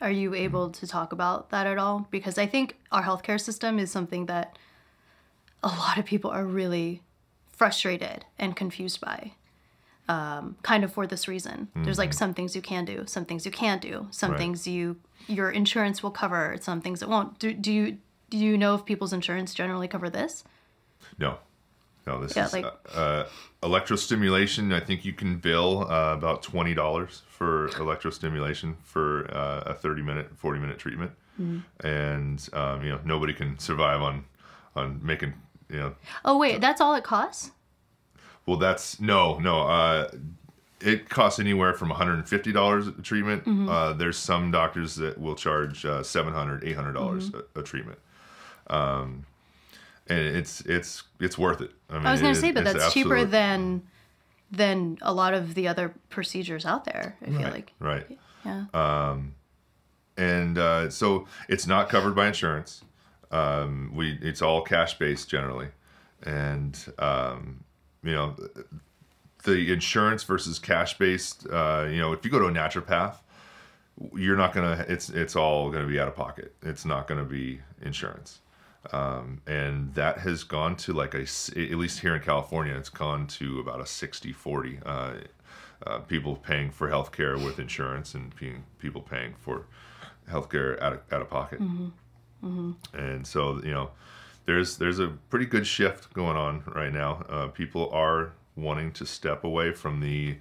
Are you able to talk about that at all? Because I think our healthcare system is something that a lot of people are really frustrated and confused by. Um, kind of for this reason. There's like some things you can do, some things you can't do, some Right. things you your insurance will cover, some things it won't. Do, do you do you know if people's insurance generally cover this? No, no. This Yeah, is like- uh, uh, electrostimulation. I think you can bill uh, about twenty dollars for electrostimulation for uh, a thirty minute, forty minute treatment, Mm-hmm. and um, you know nobody can survive on on making you know. Oh wait, that's all it costs? Well, that's no, no. Uh, it costs anywhere from $150 a treatment. Mm-hmm. Uh, there's some doctors that will charge uh, $700, $800 Mm-hmm. a, a treatment. Um, and it's it's it's worth it. mean, I was going to say, but that's cheaper than than a lot of the other procedures out there. I feel right, like, right. yeah. and uh, so it's not covered by insurance. Um, we it's all cash based generally, and um, you know the insurance versus cash based. Uh, you know, if you go to a naturopath, you're not gonna. It's it's all gonna be out of pocket. It's not gonna be insurance. Um, and that has gone to like a s- at least here in California, it's gone to about a 60 40. Uh, uh, people paying for healthcare with insurance and pe- people paying for healthcare out of, out of pocket. And so, you know, there's there's a pretty good shift going on right now. Uh, people are wanting to step away from the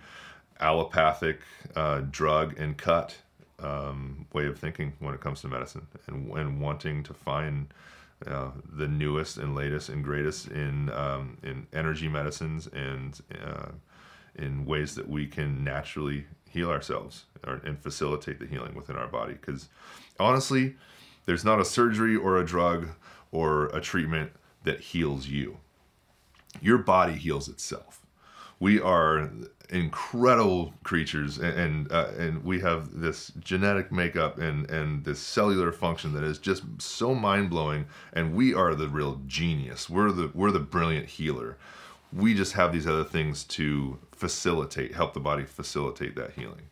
allopathic uh, drug and cut um, way of thinking when it comes to medicine, and and wanting to find uh, the newest and latest and greatest in um, in energy medicines and uh, in ways that we can naturally heal ourselves or, and facilitate the healing within our body. Because honestly, there's not a surgery or a drug or a treatment that heals you. Your body heals itself. We are incredible creatures, and and, uh, and we have this genetic makeup and and this cellular function that is just so mind blowing. And we are the real genius. We're the we're the brilliant healer. We just have these other things to facilitate, help the body facilitate that healing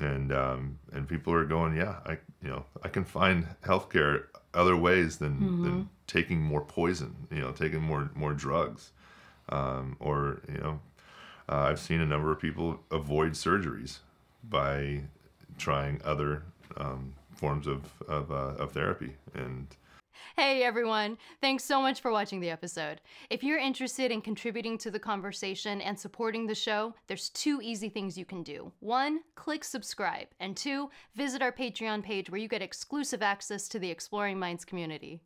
and um, and people are going, yeah, I you know I can find healthcare other ways than than taking more poison, you know, taking more more drugs, um, or you know, uh, I've seen a number of people avoid surgeries by trying other um, forms of of, uh, of therapy, and Hey everyone, thanks so much for watching the episode. If you're interested in contributing to the conversation and supporting the show, there's two easy things you can do. One, click subscribe, and two, visit our Patreon page where you get exclusive access to the Exploring Minds community.